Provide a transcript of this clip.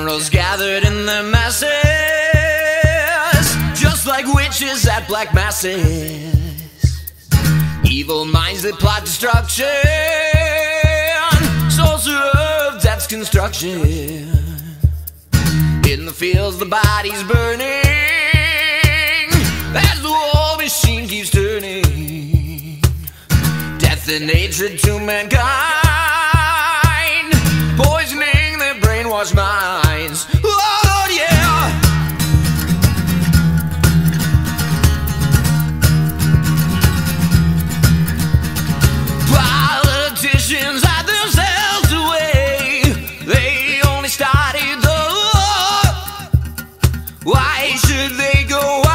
Generals gathered in their masses, just like witches at black masses. Evil minds that plot destruction, sorcerer of death's construction. In the fields, the bodies burning, as the war machine keeps turning. Death and hatred to mankind Why should they go